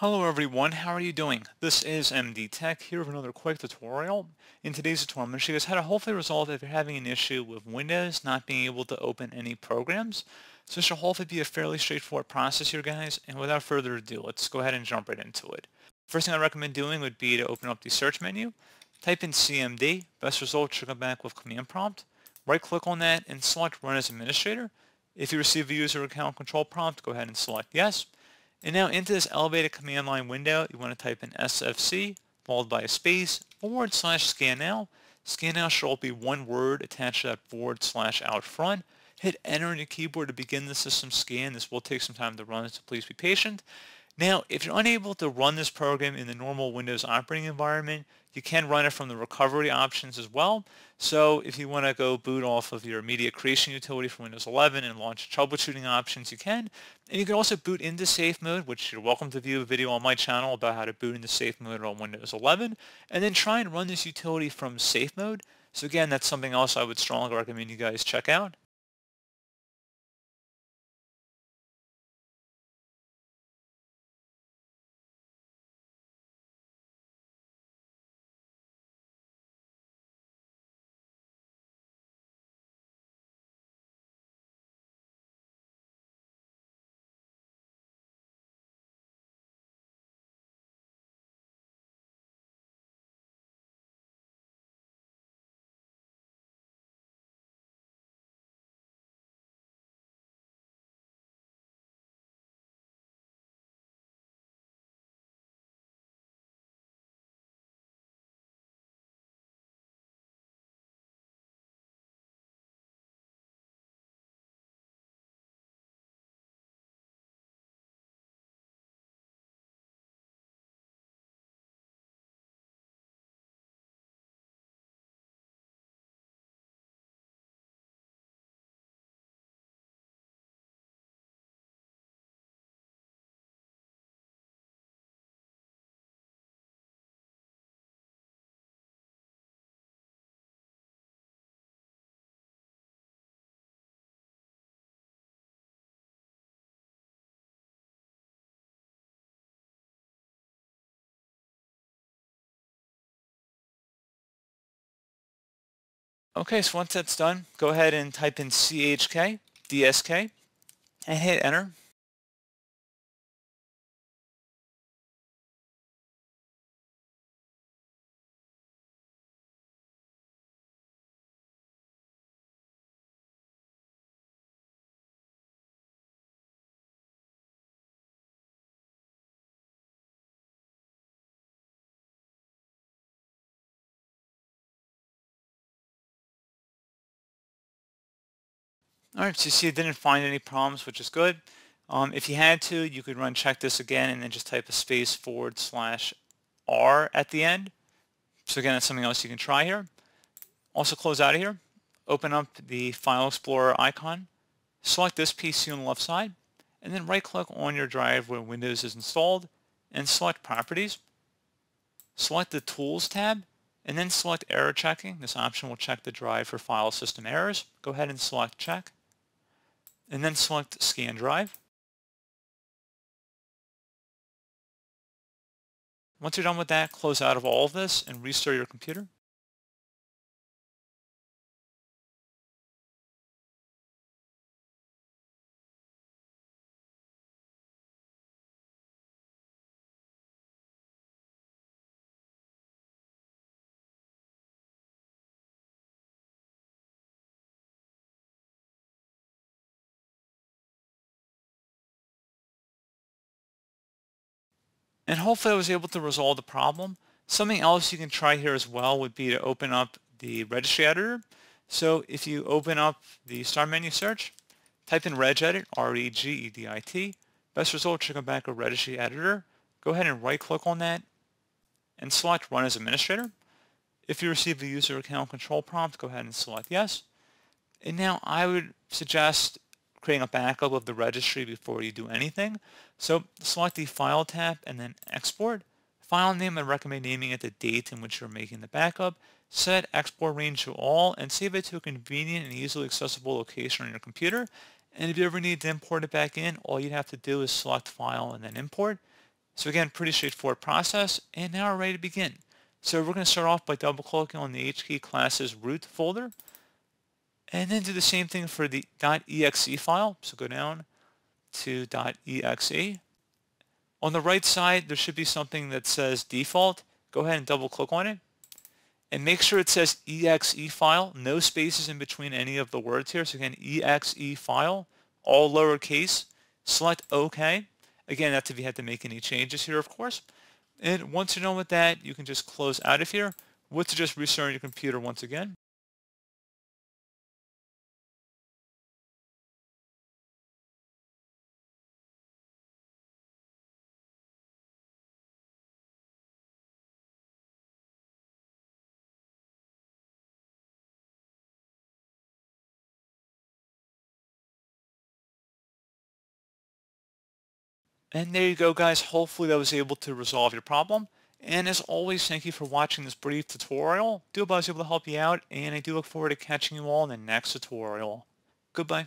Hello everyone, how are you doing? This is MD Tech here with another quick tutorial. In today's tutorial, I'm going to show you guys how to hopefully resolve if you're having an issue with Windows not being able to open any programs. So this should hopefully be a fairly straightforward process here guys, and without further ado, let's go ahead and jump right into it. First thing I recommend doing would be to open up the search menu, type in CMD, best result should come back with command prompt, right click on that and select run as administrator. If you receive a user account control prompt, go ahead and select yes. And now into this elevated command line window, you want to type in SFC, followed by a space, forward slash scan now. Scan now should all be one word attached to that forward slash out front. Hit enter on your keyboard to begin the system scan. This will take some time to run, so please be patient. Now, if you're unable to run this program in the normal Windows operating environment, you can run it from the recovery options as well. So if you want to go boot off of your media creation utility for Windows 11 and launch troubleshooting options, you can. And you can also boot into safe mode, which you're welcome to view a video on my channel about how to boot into safe mode on Windows 11, and then try and run this utility from safe mode. So again, that's something else I would strongly recommend you guys check out. Okay, so once that's done, go ahead and type in CHK, DSK, and hit enter. Alright, so you see it didn't find any problems, which is good. Um, if you had to, you could run check disk again and then just type a space forward slash R at the end. So again, that's something else you can try here. Also close out of here. Open up the File Explorer icon. Select this PC on the left side. And then right click on your drive where Windows is installed and select Properties. Select the Tools tab and then select Error Checking. This option will check the drive for file system errors. Go ahead and select Check and then select Scan Drive. Once you're done with that, close out of all of this and restart your computer. And hopefully I was able to resolve the problem. Something else you can try here as well would be to open up the registry editor. So if you open up the start menu search, type in regedit, R-E-G-E-D-I-T. Best result should come back a registry editor. Go ahead and right click on that and select run as administrator. If you receive a user account control prompt, go ahead and select yes. And now I would suggest creating a backup of the registry before you do anything. So select the File tab and then Export. File name, I recommend naming it the date in which you're making the backup. Set export range to all and save it to a convenient and easily accessible location on your computer. And if you ever need to import it back in, all you have to do is select File and then Import. So again, pretty straightforward process, and now we're ready to begin. So we're going to start off by double clicking on the HK classes root folder, and then do the same thing for the .exe file. So go down to .exe. On the right side, there should be something that says default. Go ahead and double click on it. And make sure it says exe file, no spaces in between any of the words here. So again, exe file, all lowercase. Select OK. Again, that's if you had to make any changes here, of course. And once you're done with that, you can just close out of here with just restarting your computer once again. And there you go guys, hopefully that was able to resolve your problem. And as always, thank you for watching this brief tutorial. Do hope I was able to help you out, and I do look forward to catching you all in the next tutorial. Goodbye.